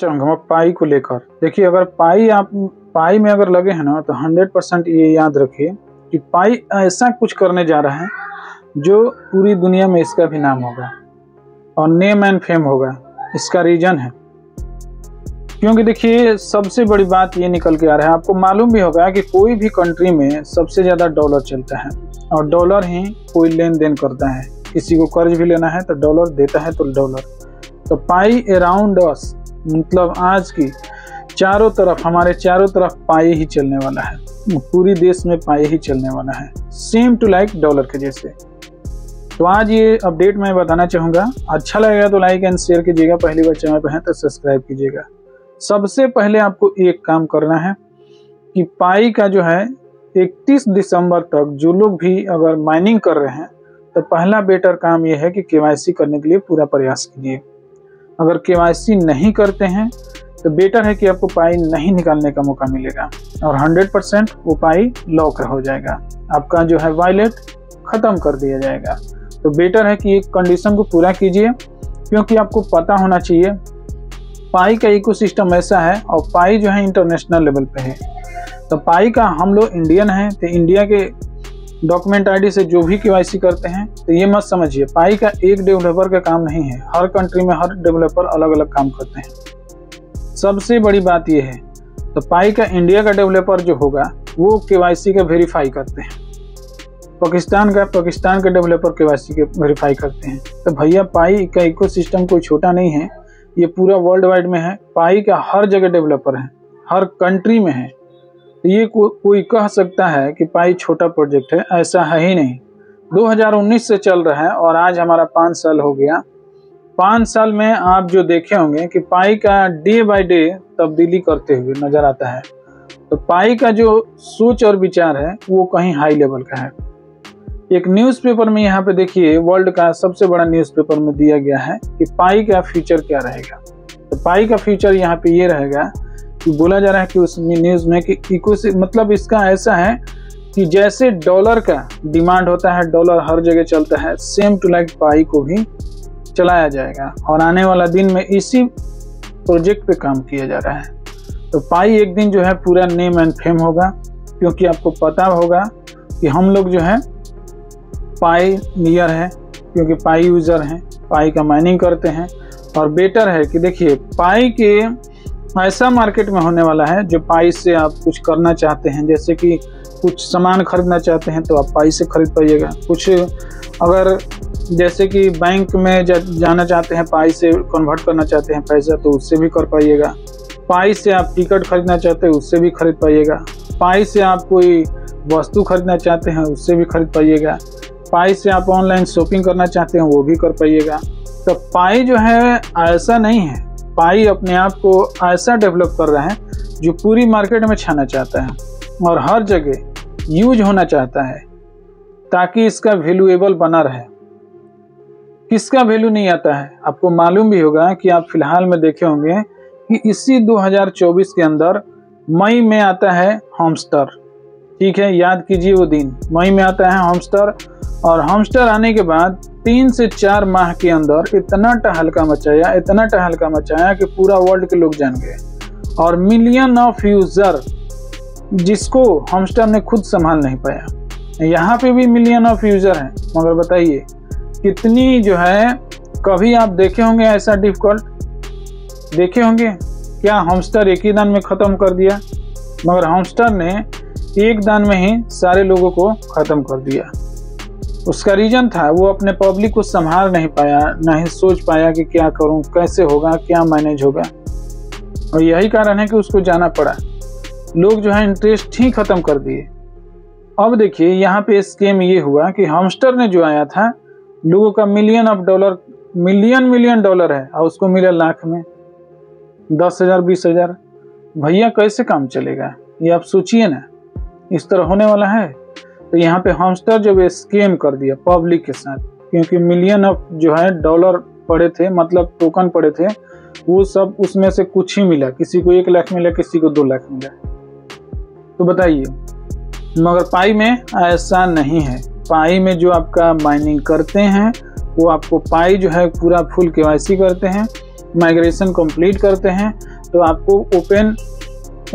चाहूँगा पाई को लेकर। देखिए, अगर पाई आप, पाई में अगर लगे हैं ना तो हंड्रेड परसेंट ये याद रखिए कि पाई ऐसा कुछ करने जा रहा है जो पूरी दुनिया में इसका भी नाम होगा और नेम एंड फेम होगा। इसका रीजन है। क्योंकि देखिए सबसे बड़ी बात ये निकल के आ रहा है। आपको मालूम भी होगा कि कोई भी कंट्री में सबसे ज़्यादा डॉलर चलता है और डॉलर ही कोई लेन देन करता है। किसी को कर्ज भी लेना है तो डॉलर देता है तो डॉलर तो पाई अराउंड अस मतलब आज की चारों तरफ़, हमारे चारों तरफ़ पाए ही चलने वाला है। पूरी देश में पाए ही चलने वाला है। सेम टू लाइक डॉलर के जैसे। तो आज ये अपडेट मैं बताना चाहूँगा। अच्छा लगेगा तो लाइक एंड शेयर कीजिएगा। पहली बार चैनल पर हैं तो सब्सक्राइब कीजिएगा। सबसे पहले आपको एक काम करना है कि पाई का जो है 31 दिसंबर तक जो लोग भी अगर माइनिंग कर रहे हैं तो पहला बेटर काम यह है कि के करने के लिए पूरा प्रयास कीजिए। अगर के नहीं करते हैं तो बेटर है कि आपको पाई नहीं निकालने का मौका मिलेगा और 100 परसेंट वो पाई लॉक हो जाएगा। आपका जो है वायलेट ख़त्म कर दिया जाएगा। तो बेटर है कि कंडीशन को पूरा कीजिए, क्योंकि आपको पता होना चाहिए, पाई का इकोसिस्टम ऐसा है और पाई जो है इंटरनेशनल लेवल पे है। तो पाई का हम लोग इंडियन हैं तो इंडिया के डॉक्यूमेंट आईडी से जो भी के करते हैं तो ये मत समझिए, पाई का एक डेवलपर का काम नहीं है। हर कंट्री में हर डेवलपर अलग अलग काम करते हैं। सबसे बड़ी बात यह है तो पाई का इंडिया का डेवलपर जो होगा, वो के का वेरीफाई करते हैं। पाकिस्तान का, पाकिस्तान के डेवलपर के के वेरीफाई करते हैं। तो भैया, पाई का इकोसिस्टम कोई छोटा नहीं है, ये पूरा वर्ल्ड वाइड में है। पाई का हर जगह डेवलपर है, हर कंट्री में है। ये को, कोई कह सकता है कि पाई छोटा प्रोजेक्ट है ऐसा है ही नहीं। 2019 से चल रहा है और आज हमारा पाँच साल हो गया। पाँच साल में आप जो देखे होंगे कि पाई का डे बाय डे तब्दीली करते हुए नज़र आता है। तो पाई का जो सोच और विचार है वो कहीं हाई लेवल का है। एक न्यूज़पेपर में यहाँ पे देखिए वर्ल्ड का सबसे बड़ा न्यूज़पेपर में दिया गया है कि पाई का फ्यूचर क्या रहेगा। तो पाई का फ्यूचर यहाँ पे ये रहेगा कि बोला जा रहा है कि उस न्यूज़ में कि इको मतलब इसका ऐसा है कि जैसे डॉलर का डिमांड होता है डॉलर हर जगह चलता है सेम टू लाइक पाई को भी चलाया जाएगा। और आने वाला दिन में इसी प्रोजेक्ट पे काम किया जा रहा है। तो पाई एक दिन जो है पूरा नेम एंड फेम होगा, क्योंकि आपको पता होगा कि हम लोग जो है पाई नियर है, क्योंकि पाई यूज़र हैं पाई का माइनिंग करते हैं। और बेटर है कि देखिए पाई के ऐसा मार्केट में होने वाला है जो पाई से आप कुछ करना चाहते हैं जैसे कि कुछ सामान खरीदना चाहते हैं तो आप पाई से खरीद पाइएगा। कुछ अगर जैसे कि बैंक में जा, जाना चाहते हैं पाई से कन्वर्ट करना चाहते हैं पैसा तो उससे भी कर पाइएगा। पाई से आप टिकट खरीदना चाहते हैं उससे भी खरीद पाइएगा। पाई से आप कोई वस्तु खरीदना चाहते हैं उससे भी खरीद पाइएगा। पाई से आप ऑनलाइन शॉपिंग करना चाहते हैं वो भी कर पाइएगा। तो पाई जो है ऐसा नहीं है। पाई अपने आप को ऐसा डेवलप कर रहा है जो पूरी मार्केट में छाना चाहता है और हर जगह यूज़ होना चाहता है ताकि इसका वैल्यूएबल बना रहे। किसका वैल्यू नहीं आता है? आपको मालूम भी होगा कि आप फ़िलहाल में देखे होंगे कि इसी 2024 के अंदर मई में आता है होमस्टर ठीक है, याद कीजिए वो दिन। मई में आता है होमस्टर और होमस्टर आने के बाद तीन से चार माह के अंदर इतना टहलका मचाया इतना टहलका मचाया कि पूरा वर्ल्ड के लोग जान गए। और मिलियन ऑफ़ यूज़र जिसको हमस्टर ने खुद संभाल नहीं पाया। यहाँ पे भी मिलियन ऑफ़ यूज़र हैं, मगर बताइए, कितनी जो है, कभी आप देखे होंगे ऐसा डिफ़िकल्ट देखे होंगे? क्या हमस्टर एक ही दान में ख़त्म कर दिया? मगर हमस्टर ने एक दान में ही सारे लोगों को ख़त्म कर दिया। उसका रीजन था, वो अपने पब्लिक को संभाल नहीं पाया, ना ही सोच पाया कि क्या करूँ, कैसे होगा, क्या मैनेज होगा। और यही कारण है कि उसको जाना पड़ा। लोग जो है इंटरेस्ट ही ख़त्म कर दिए। अब देखिए, यहाँ पे स्केम ये हुआ कि हमस्टर ने जो आया था, लोगों का million of dollar million million dollar है, और उसको मिला लाख में। दस हज़ार, बीस हज़ार। भैया, कैसे काम चलेगा? ये आप सोचिए ना। इस तरह होने वाला है। तो यहाँ पे हमस्टर जब स्कैम कर दिया पब्लिक के साथ, क्योंकि मिलियन ऑफ़ जो है डॉलर पड़े थे मतलब टोकन पड़े थे, वो सब उसमें से कुछ ही मिला। किसी को एक लाख मिला, किसी को दो लाख मिला। तो बताइए, मगर पाई में ऐसा नहीं है। पाई में जो आपका माइनिंग करते हैं, वो आपको पाई जो है पूरा फुल के करते हैं माइग्रेशन कंप्लीट करते हैं तो आपको ओपन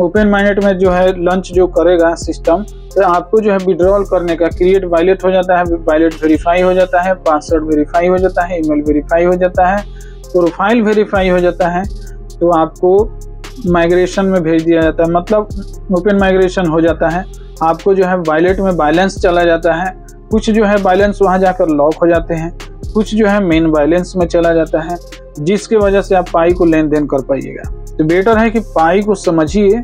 ओपन माइनेट में जो है लंच जो करेगा सिस्टम तो आपको जो है विड्रॉल करने का क्रिएट वायलेट हो जाता है वायलेट वेरीफाई हो जाता है पासवर्ड वेरीफाई हो जाता है ईमेल वेरीफाई हो जाता है प्रोफ़ाइल वेरीफाई हो जाता है तो आपको माइग्रेशन में भेज दिया जाता है। मतलब ओपन माइग्रेशन हो जाता है, आपको जो है वायलेट में बैलेंस चला जाता है, कुछ जो है बैलेंस वहाँ जाकर लॉक हो जाते हैं, कुछ जो है मेन बैलेंस में चला जाता है, जिसके वजह से आप पाई को लेन देन कर पाइएगा। तो बेटर है कि पाई को समझिए,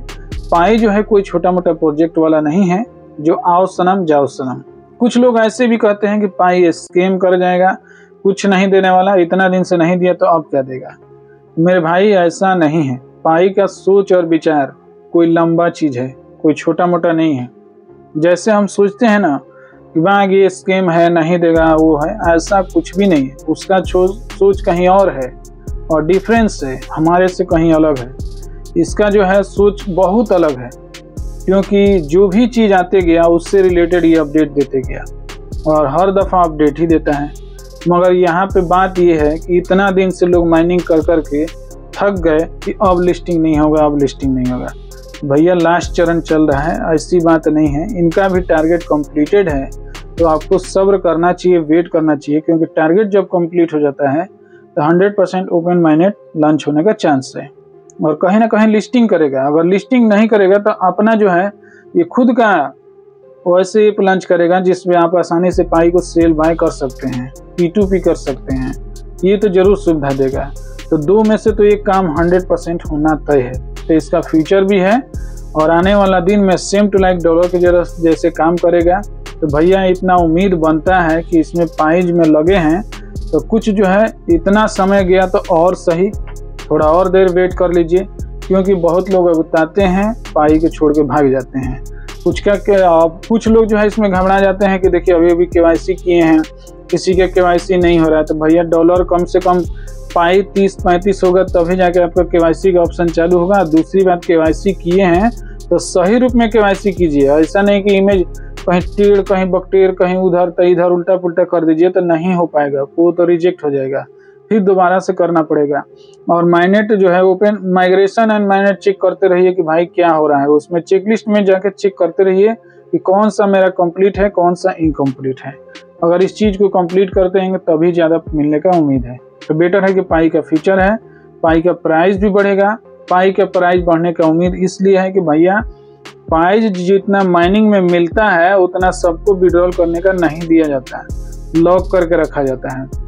पाई जो है कोई छोटा मोटा प्रोजेक्ट वाला नहीं है जो आओ सनम, जाओ सनम। कुछ लोग ऐसे भी कहते हैं कि पाई स्केम कर जाएगा, कुछ नहीं देने वाला, इतना दिन से नहीं दिया तो अब क्या देगा? मेरे भाई, ऐसा नहीं है। पाई का सोच और विचार कोई लंबा चीज़ है, कोई छोटा मोटा नहीं है। जैसे हम सोचते हैं ना कि वहाँ ये स्कीम है, नहीं देगा, वो है, ऐसा कुछ भी नहीं है। उसका सोच कहीं और है और डिफरेंस है, हमारे से कहीं अलग है। इसका जो है, सोच बहुत अलग है। क्योंकि जो भी चीज़ आते गया, उससे रिलेटेड ये अपडेट देते गया। और हर दफ़ा अपडेट ही देता है। मगर यहाँ पे बात ये है कि इतना दिन से लोग माइनिंग कर कर के थक गए कि अब लिस्टिंग नहीं होगा, अब लिस्टिंग नहीं होगा। भैया लास्ट चरण चल रहा है, ऐसी बात नहीं है। इनका भी टारगेट कंप्लीटेड है। तो आपको सब्र करना चाहिए वेट करना चाहिए, क्योंकि टारगेट जब कंप्लीट हो जाता है तो 100 परसेंट ओपन माइनेट लॉन्च होने का चांस है। और कहीं ना कहीं लिस्टिंग करेगा। अगर लिस्टिंग नहीं करेगा तो अपना जो है, ये खुद का वैसे ऐप लॉन्च करेगा जिसमें आप आसानी से पाई को सेल बाय कर सकते हैं पी टू पी कर सकते हैं। ये तो ज़रूर सुविधा देगा। तो दो में से तो एक काम 100 परसेंट होना तय है। तो इसका फ्यूचर भी है और आने वाला दिन में सेम टू लाइक डॉलर के जैसे काम करेगा। तो भैया, इतना उम्मीद बनता है कि इसमें पाइज में लगे हैं। तो कुछ जो है, इतना समय गया तो और सही थोड़ा और देर वेट कर लीजिए, क्योंकि बहुत लोग बताते हैं, पाई को छोड़ के भाग जाते हैं। कुछ का कुछ लोग जो है इसमें घबरा जाते हैं कि देखिए अभी अभी के किए हैं, किसी के के नहीं हो रहा है तो भैया डॉलर कम से कम पाई तीस, पैंतीस होगा, तभी जाके आपका के का ऑप्शन चालू होगा। दूसरी बात, के किए हैं तो सही रूप में के कीजिए। ऐसा नहीं कि इमेज कहीं टेढ़ कहीं बकटेर, कहीं उधर तो इधर उल्टा पुल्टा कर दीजिए तो नहीं हो पाएगा, वो तो रिजेक्ट हो जाएगा। फिर दोबारा से करना पड़ेगा। और माइनेट जो है open migration and mainnet check करते रहिए कि भाई क्या हो रहा है। उसमें चेकलिस्ट में जाके चेक करते रहिए कि कौन सा मेरा कंप्लीट है, कौन सा इनकम्प्लीट है। अगर इस चीज़ को कंप्लीट करते हैं, तभी ज़्यादा मिलने का उम्मीद है। तो बेटर है कि पाई का फ्यूचर है। पाई का प्राइस भी बढ़ेगा। पाई का प्राइस बढ़ने का उम्मीद इसलिए है कि भैया प्राइस जितना माइनिंग में मिलता है, उतना सबको विड्रॉल करने का नहीं दिया जाता। है लॉक करके रखा जाता है।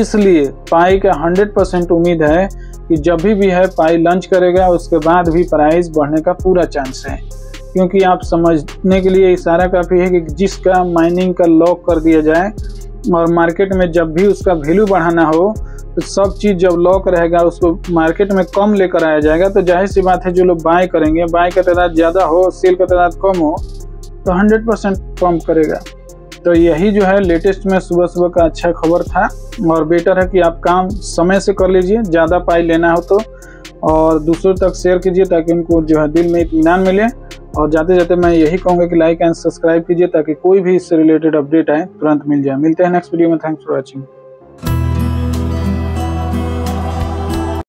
इसलिए पाई का 100 परसेंट उम्मीद है कि जब भी, भी है पाई लंच करेगा उसके बाद भी प्राइस बढ़ने का पूरा चांस है। क्योंकि आप समझने के लिए इशारा काफ़ी है कि जिसका माइनिंग का लॉक कर दिया जाए और मार्केट में जब भी उसका वैल्यू बढ़ाना हो तो सब चीज़ जब लॉक रहेगा उसको मार्केट में कम लेकर आया जाएगा। तो ज़ाहिर सी बात है जो लोग बाय करेंगे बाय का तादाद ज़्यादा हो सेल का तादाद कम हो तो हंड्रेड परसेंट पम्प करेगा। तो यही जो है लेटेस्ट में सुबह सुबह का अच्छा खबर था और बेटर है कि आप काम समय से कर लीजिए, ज़्यादा पाई लेना हो तो। और दूसरों तक शेयर कीजिए ताकि उनको जो है दिल में इतमान मिले। और जाते जाते मैं यही कहूँगा कि लाइक एंड सब्सक्राइब कीजिए ताकि कोई भी इससे रिलेटेड अपडेट आए, तुरंत मिल जाए। मिलते हैं नेक्स्ट वीडियो में। Thanks for watching